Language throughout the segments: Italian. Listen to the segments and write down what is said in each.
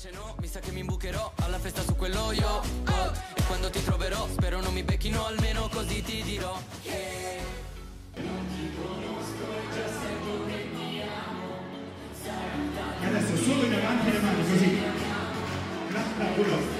invece no, mi sa che mi imbucherò alla festa su quello io oh, E quando ti troverò, spero non mi becchino, almeno così ti dirò che E adesso solo in avanti le mani, così. Bravo,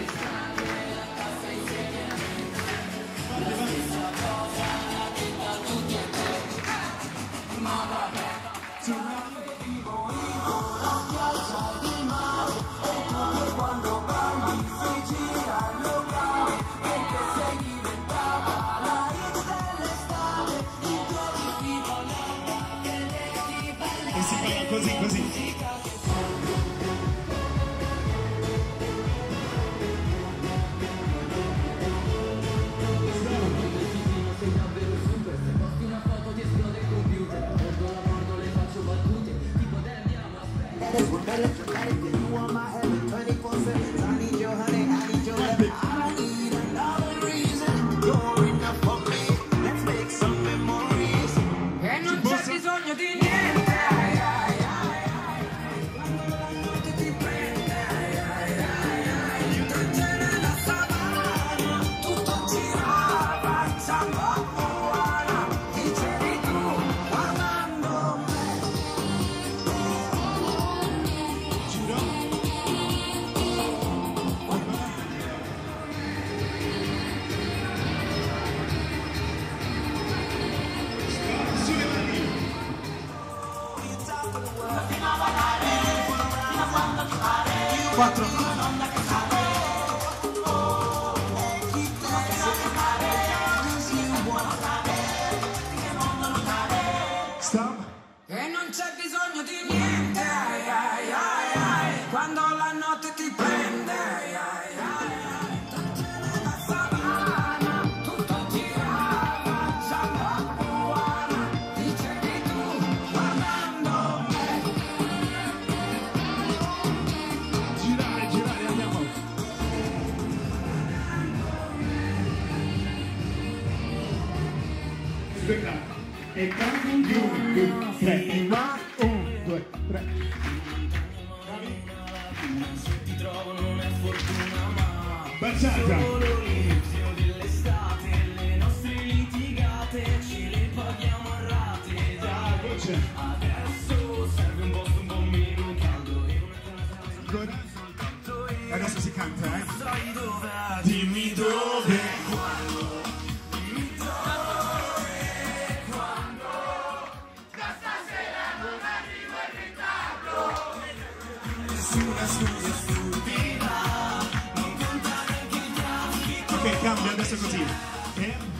Quando la notte ti prende ai, ai, ai, ai. Nitrogene da savana Tutto girava Samba buona Dicevi tu guardando me Girare, girare, andiamo. Aspetta. E canto un, due, tre. E va. Un, due, tre. Ti trovo non è fortuna ma Baciata. Solo l'inizio dell'estate Le nostre litigate ce le paghiamo a rate Dai, adesso serve un posto un po' meno caldo E una Good. executivo. É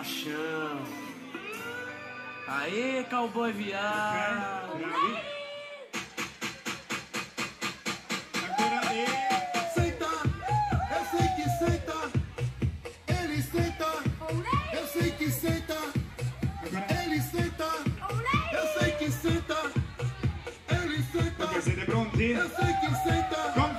machão. Aê, cowboy viado. Senta, eu sei que senta. Ele senta, eu sei que senta. Ele senta, eu sei que senta.